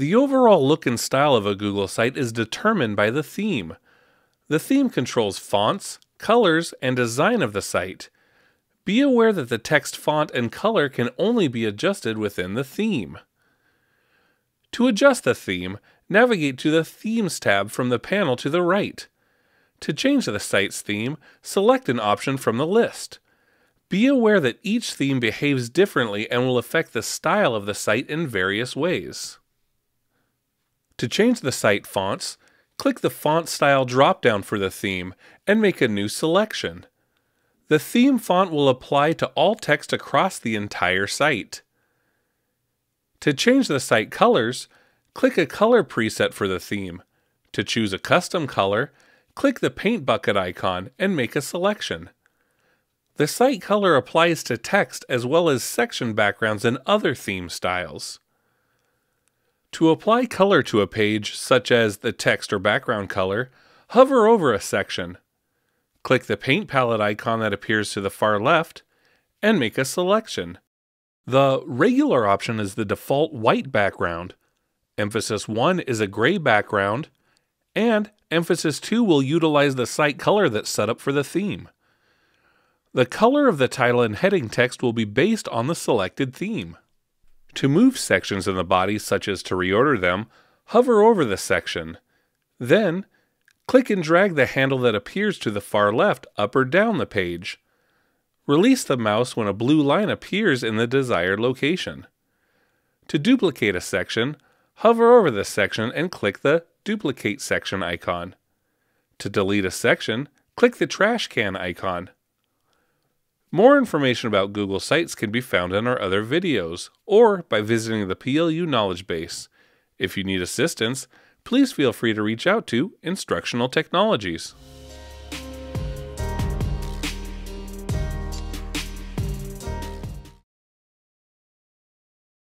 The overall look and style of a Google site is determined by the theme. The theme controls fonts, colors, and design of the site. Be aware that the text font and color can only be adjusted within the theme. To adjust the theme, navigate to the Themes tab from the panel to the right. To change the site's theme, select an option from the list. Be aware that each theme behaves differently and will affect the style of the site in various ways. To change the site fonts, click the Font Style dropdown for the theme and make a new selection. The theme font will apply to all text across the entire site. To change the site colors, click a color preset for the theme. To choose a custom color, click the paint bucket icon and make a selection. The site color applies to text as well as section backgrounds and other theme styles. To apply color to a page, such as the text or background color, hover over a section. Click the paint palette icon that appears to the far left and make a selection. The regular option is the default white background. Emphasis 1 is a gray background, and Emphasis 2 will utilize the site color that's set up for the theme. The color of the title and heading text will be based on the selected theme. To move sections in the body, such as to reorder them, hover over the section. Then, click and drag the handle that appears to the far left up or down the page. Release the mouse when a blue line appears in the desired location. To duplicate a section, hover over the section and click the Duplicate Section icon. To delete a section, click the trash can icon. More information about Google Sites can be found in our other videos or by visiting the PLU Knowledge Base. If you need assistance, please feel free to reach out to Instructional Technologies.